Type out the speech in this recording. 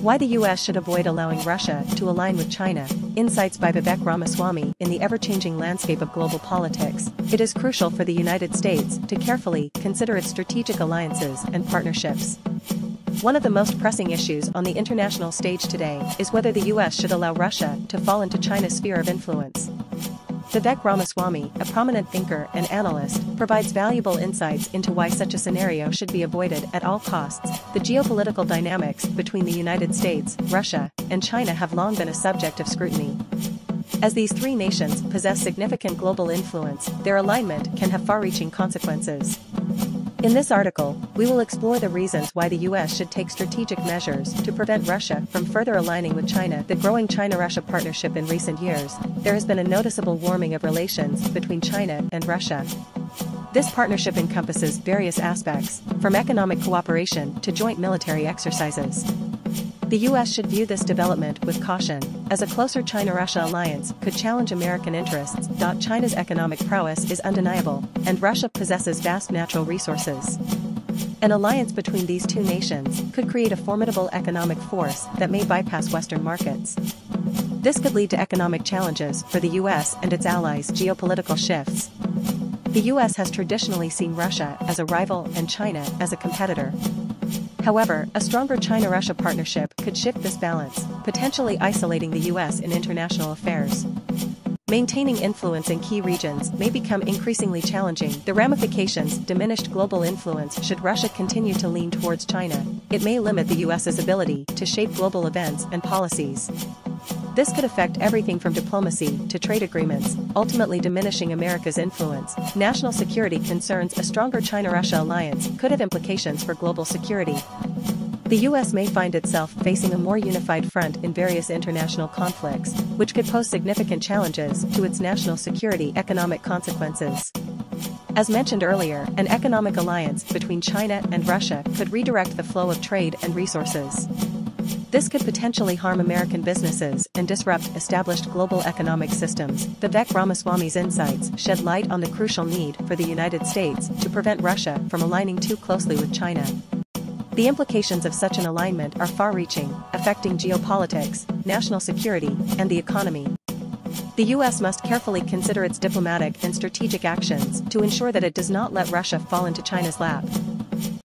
Why the US should avoid allowing Russia to align with China. Insights by Vivek Ramaswamy in the ever-changing landscape of global politics. It is crucial for the United States to carefully consider its strategic alliances and partnerships. One of the most pressing issues on the international stage today is whether the US should allow Russia to fall into China's sphere of influence. Vivek Ramaswamy, a prominent thinker and analyst, provides valuable insights into why such a scenario should be avoided at all costs. The geopolitical dynamics between the United States, Russia, and China have long been a subject of scrutiny. As these three nations possess significant global influence, their alignment can have far-reaching consequences. In this article, we will explore the reasons why the US should take strategic measures to prevent Russia from further aligning with China. The growing China-Russia partnership in recent years, there has been a noticeable warming of relations between China and Russia. This partnership encompasses various aspects, from economic cooperation to joint military exercises. The US should view this development with caution, as a closer China-Russia alliance could challenge American interests. China's economic prowess is undeniable, and Russia possesses vast natural resources. An alliance between these two nations could create a formidable economic force that may bypass Western markets. This could lead to economic challenges for the US and its allies' geopolitical shifts. The US has traditionally seen Russia as a rival and China as a competitor. However, a stronger China-Russia partnership could shift this balance, potentially isolating the US in international affairs. Maintaining influence in key regions may become increasingly challenging. The ramifications diminished global influence should Russia continue to lean towards China. It may limit the US's ability to shape global events and policies. This could affect everything from diplomacy to trade agreements, ultimately diminishing America's influence. National security concerns a stronger China-Russia alliance could have implications for global security. The US may find itself facing a more unified front in various international conflicts, which could pose significant challenges to its national security economic consequences. As mentioned earlier, an economic alliance between China and Russia could redirect the flow of trade and resources. This could potentially harm American businesses and disrupt established global economic systems. Vivek Ramaswamy's insights shed light on the crucial need for the United States to prevent Russia from aligning too closely with China. The implications of such an alignment are far-reaching, affecting geopolitics, national security, and the economy. The US must carefully consider its diplomatic and strategic actions to ensure that it does not let Russia fall into China's lap.